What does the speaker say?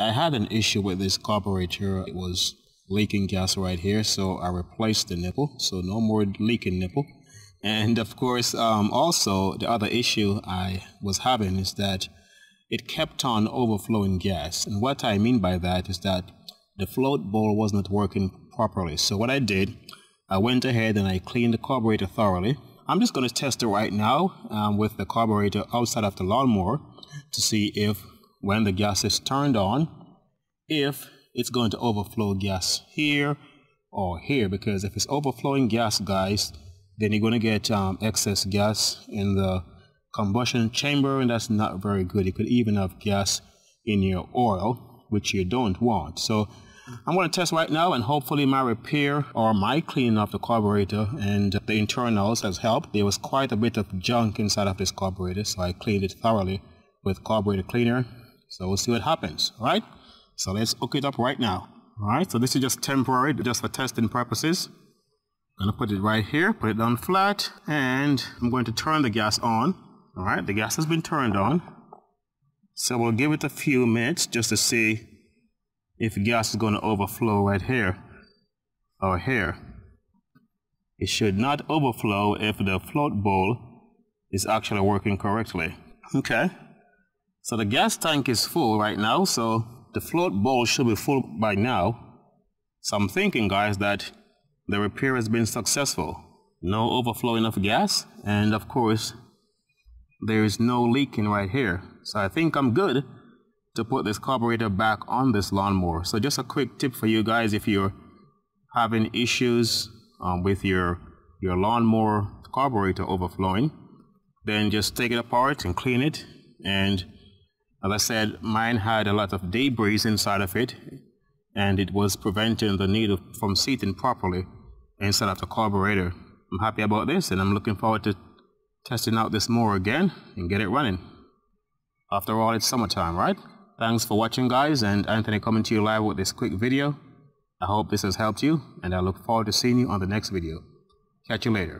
I had an issue with this carburetor. It was leaking gas right here, so I replaced the nipple, so no more leaking nipple. And of course, um, also the other issue I was having is that it kept on overflowing gas. And what I mean by that is that the float bowl was not working properly. So what I did, I went ahead and I cleaned the carburetor thoroughly. I'm just going to test it right now um, with the carburetor outside of the lawnmower to see if when the gas is turned on, if it's going to overflow gas here or here because if it's overflowing gas guys then you're going to get um, excess gas in the combustion chamber and that's not very good you could even have gas in your oil which you don't want so I'm going to test right now and hopefully my repair or my cleaning of the carburetor and the internals has helped. There was quite a bit of junk inside of this carburetor so I cleaned it thoroughly with carburetor cleaner. So we'll see what happens, all right? So let's hook it up right now. All right, so this is just temporary, just for testing purposes. I'm gonna put it right here, put it down flat, and I'm going to turn the gas on. All right, the gas has been turned on. So we'll give it a few minutes just to see if gas is going to overflow right here or here. It should not overflow if the float bowl is actually working correctly. Okay, so the gas tank is full right now, so the float bowl should be full by now. So I'm thinking, guys, that the repair has been successful. No overflowing of gas, and of course, there is no leaking right here. So I think I'm good to put this carburetor back on this lawnmower. So just a quick tip for you guys if you're having issues um, with your your lawnmower carburetor overflowing, then just take it apart and clean it and as I said, mine had a lot of debris inside of it, and it was preventing the needle from seating properly inside of the carburetor. I'm happy about this, and I'm looking forward to testing out this more again and get it running. After all, it's summertime, right? Thanks for watching, guys, and Anthony coming to you live with this quick video. I hope this has helped you, and I look forward to seeing you on the next video. Catch you later.